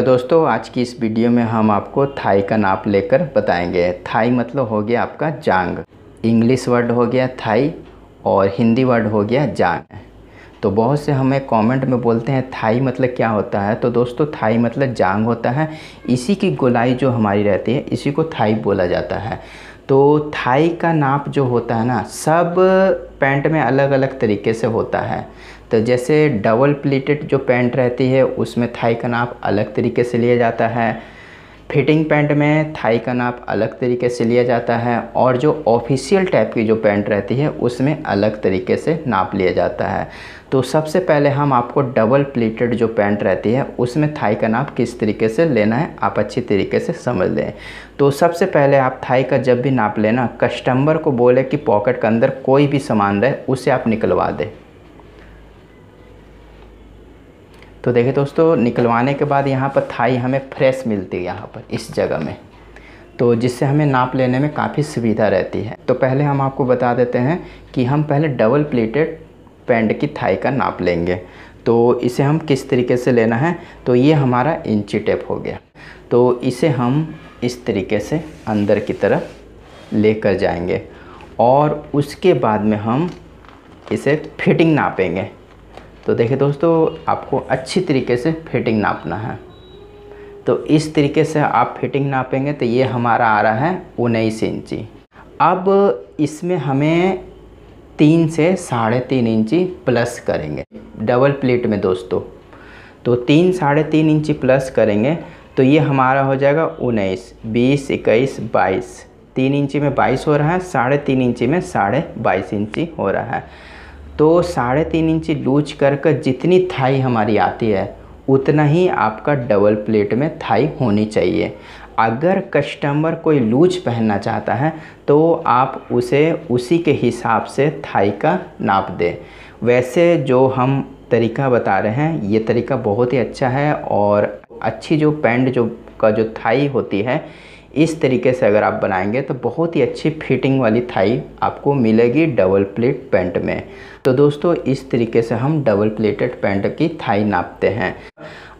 तो दोस्तों, आज की इस वीडियो में हम आपको थाई का नाप लेकर बताएँगे। थाई मतलब हो गया आपका जांग। इंग्लिश वर्ड हो गया थाई और हिंदी वर्ड हो गया जांग। तो बहुत से हमें कमेंट में बोलते हैं, थाई मतलब क्या होता है? तो दोस्तों, थाई मतलब जांग होता है। इसी की गोलाई जो हमारी रहती है, इसी को थाई बोला जाता है। तो थाई का नाप जो होता है ना, सब पैंट में अलग अलग तरीके से होता है। तो जैसे डबल प्लेटेड जो पैंट रहती है, उसमें थाई का नाप अलग तरीके से लिया जाता है। फिटिंग पैंट में थाई का नाप अलग तरीके से लिया जाता है और जो ऑफिशियल टाइप की जो पैंट रहती है, उसमें अलग तरीके से नाप लिया जाता है। तो सबसे पहले हम आपको डबल प्लेटेड जो पैंट रहती है, उसमें थाई का नाप किस तरीके से लेना है, आप अच्छी तरीके से समझ लें। तो सबसे पहले आप थाई का जब भी नाप लेना कस्टमर को बोले कि पॉकेट के अंदर कोई भी सामान रहे, उसे आप निकलवा दें। तो देखिए दोस्तों, निकलवाने के बाद यहाँ पर थाई हमें फ्रेश मिलती है यहाँ पर, इस जगह में। तो जिससे हमें नाप लेने में काफ़ी सुविधा रहती है। तो पहले हम आपको बता देते हैं कि हम पहले डबल प्लेटेड पैंट की थाई का नाप लेंगे। तो इसे हम किस तरीके से लेना है? तो ये हमारा इंची टेप हो गया। तो इसे हम इस तरीके से अंदर की तरफ़ लेकर जाएँगे और उसके बाद में हम इसे फिटिंग नापेंगे। तो देखिए दोस्तों, आपको अच्छी तरीके से फिटिंग नापना है। तो इस तरीके से आप फिटिंग नापेंगे तो ये हमारा आ रहा है उन्नीस इंची। अब इसमें हमें तीन से साढ़े तीन इंची प्लस करेंगे। डबल प्लेट में दोस्तों। तो तीन साढ़े तीन इंची प्लस करेंगे तो ये हमारा हो जाएगा उन्नीस, बीस, इक्कीस, बाईस। तीन इंची में बाईस हो रहा है, साढ़े तीन इंची में साढ़े बाईस इंची हो रहा है। तो साढ़े तीन इंची लूज कर कर जितनी थाई हमारी आती है, उतना ही आपका डबल प्लेट में थाई होनी चाहिए। अगर कस्टमर कोई लूज पहनना चाहता है तो आप उसे उसी के हिसाब से थाई का नाप दें। वैसे जो हम तरीका बता रहे हैं, ये तरीका बहुत ही अच्छा है और अच्छी जो पैंट जो का जो थाई होती है इस तरीके से अगर आप बनाएँगे तो बहुत ही अच्छी फिटिंग वाली थाई आपको मिलेगी डबल प्लेट पैंट में। तो दोस्तों, इस तरीके से हम डबल प्लेटेड पैंट की थाई नापते हैं।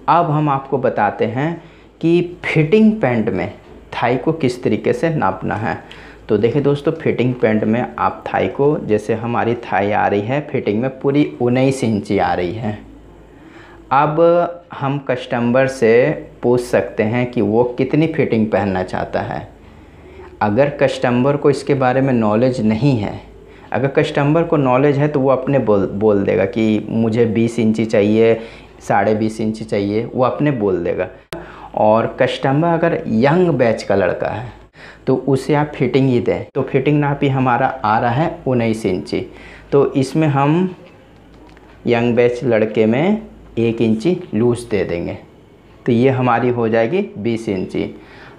अब हम आपको बताते हैं कि फिटिंग पैंट में थाई को किस तरीके से नापना है। तो देखिए दोस्तों फिटिंग पैंट में आप थाई को, जैसे हमारी थाई आ रही है फिटिंग में पूरी उन्नीस इंची आ रही है। अब हम कस्टमर से पूछ सकते हैं कि वो कितनी फिटिंग पहनना चाहता है। अगर कस्टमर को इसके बारे में नॉलेज नहीं है, अगर कस्टमर को नॉलेज है तो वो अपने बोल बोल देगा कि मुझे 20 इंची चाहिए, साढ़े बीस इंची चाहिए, वो अपने बोल देगा। और कस्टमर अगर यंग बैच का लड़का है तो उसे आप फिटिंग ही दें। तो फिटिंग नाप ही हमारा आ रहा है उन्नीस इंची। तो इसमें हम यंग बैच लड़के में एक इंची लूज दे देंगे। तो ये हमारी हो जाएगी बीस इंची।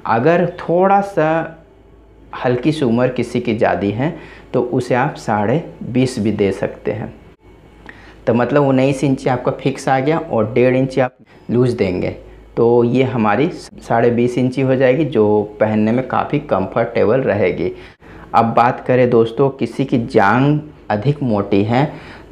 अगर थोड़ा सा हल्की सी उम्र किसी की ज़्यादा है तो उसे आप साढ़े बीस भी दे सकते हैं। तो मतलब उन्नीस इंची आपका फिक्स आ गया और डेढ़ इंची आप लूज़ देंगे। तो ये हमारी साढ़े बीस इंची हो जाएगी, जो पहनने में काफ़ी कंफर्टेबल रहेगी। अब बात करें दोस्तों, किसी की जांग अधिक मोटी है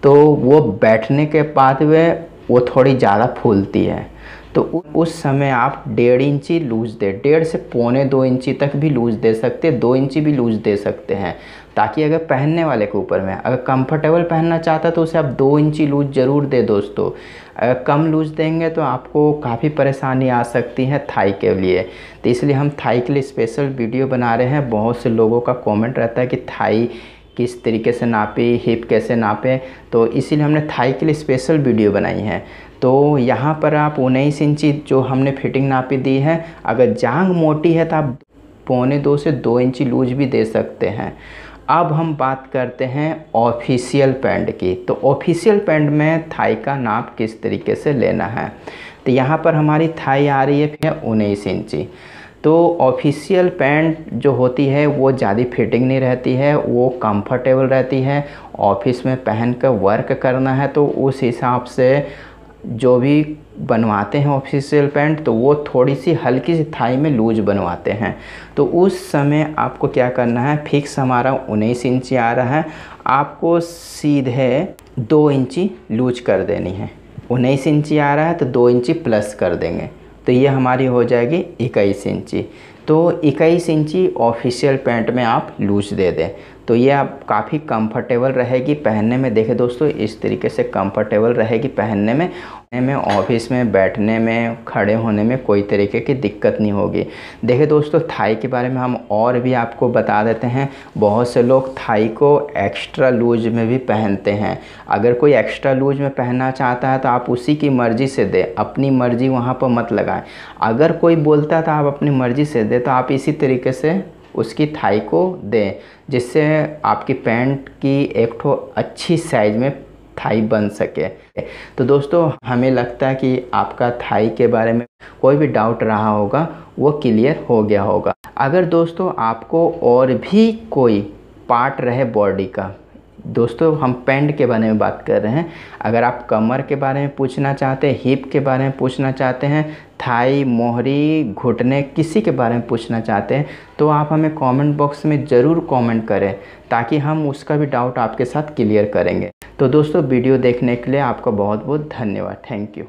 तो वो बैठने के बाद वे वो थोड़ी ज़्यादा फूलती है। तो उस समय आप डेढ़ इंची लूज़ दे, डेढ़ से पौने दो इंची तक भी लूज़ दे सकते दो इंची भी लूज़ दे सकते हैं, ताकि अगर पहनने वाले के ऊपर में, अगर कंफर्टेबल पहनना चाहता है तो उसे आप दो इंची लूज़ ज़रूर दे दोस्तों। अगर कम लूज़ देंगे तो आपको काफ़ी परेशानी आ सकती है थाई के लिए। तो इसलिए हम थाई के लिए स्पेशल वीडियो बना रहे हैं। बहुत से लोगों का कॉमेंट रहता है कि थाई किस तरीके से नापे हिप कैसे नापे तो इसीलिए हमने थाई के लिए स्पेशल वीडियो बनाई है। तो यहाँ पर आप उन्नीस इंची जो हमने फिटिंग नापी दी है, अगर जांग मोटी है तो आप पौने दो से दो इंची लूज भी दे सकते हैं। अब हम बात करते हैं ऑफिशियल पैंट की। तो ऑफिशियल पैंट में थाई का नाप किस तरीके से लेना है? तो यहाँ पर हमारी थाई आ रही है उन्नीस इंची। तो ऑफिशियल पैंट जो होती है, वो ज़्यादा फिटिंग नहीं रहती है, वो कंफर्टेबल रहती है। ऑफ़िस में पहन कर वर्क करना है तो उस हिसाब से जो भी बनवाते हैं ऑफिशियल पैंट तो वो थोड़ी सी हल्की सी थाई में लूज बनवाते हैं। तो उस समय आपको क्या करना है फिक्स हमारा उन्नीस इंची आ रहा है। आपको सीधे दो इंची लूज कर देनी है। उन्नीस इंची आ रहा है तो दो इंची प्लस कर देंगे। तो ये हमारी हो जाएगी इक्कीस इंची। तो इक्कीस इंची ऑफिशियल पैंट में आप लूज दे दें। तो ये आप काफ़ी कंफर्टेबल रहेगी पहनने में। देखें दोस्तों, इस तरीके से कंफर्टेबल रहेगी पहनने में। में ऑफ़िस में, बैठने में, खड़े होने में कोई तरीके की दिक्कत नहीं होगी। देखिए दोस्तों, थाई के बारे में हम और भी आपको बता देते हैं। बहुत से लोग थाई को एक्स्ट्रा लूज में भी पहनते हैं। अगर कोई एक्स्ट्रा लूज में पहनना चाहता है तो आप उसी की मर्ज़ी से दें। अपनी मर्ज़ी वहाँ पर मत लगाएँ। अगर कोई बोलता है तो आप अपनी मर्ज़ी से दें। तो आप इसी तरीके से उसकी थाई को दें, जिससे आपकी पैंट की एक ठो अच्छी साइज़ में थाई बन सके। तो दोस्तों, हमें लगता है कि आपका थाई के बारे में कोई भी डाउट रहा होगा, वो क्लियर हो गया होगा। अगर दोस्तों, आपको और भी कोई पार्ट रहे बॉडी का, दोस्तों, हम पैंट के बारे में बात कर रहे हैं। अगर आप कमर के बारे में पूछना चाहते हैं हिप के बारे में पूछना चाहते हैं थाई मोहरी, घुटने किसी के बारे में पूछना चाहते हैं तो आप हमें कमेंट बॉक्स में ज़रूर कमेंट करें, ताकि हम उसका भी डाउट आपके साथ क्लियर करेंगे। तो दोस्तों वीडियो देखने के लिए आपका बहुत बहुत धन्यवाद। Thank you